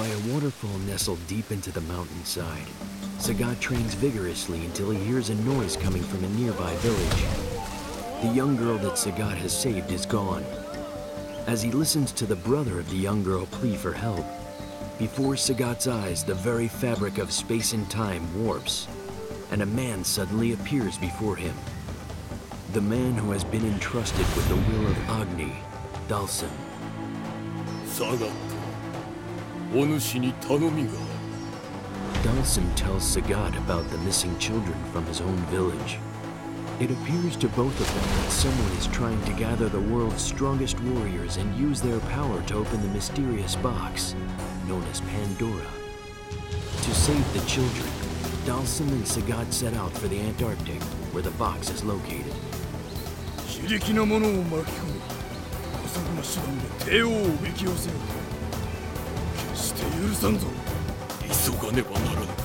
by a waterfall nestled deep into the mountainside. Sagat trains vigorously until he hears a noise coming from a nearby village. The young girl that Sagat has saved is gone. As he listens to the brother of the young girl plea for help, before Sagat's eyes, the very fabric of space and time warps, and a man suddenly appears before him. The man who has been entrusted with the will of Agni, Dhalsim. Sagat お主に頼みが tells Sagat about the missing children from his own village. It appears to both of them that someone is trying to gather the world's strongest warriors and use their power to open the mysterious box, known as Pandora. To save the children, Dhalsim and Sagat set out for the Antarctic, where the box is located. 許さんぞ。急がねばならぬ。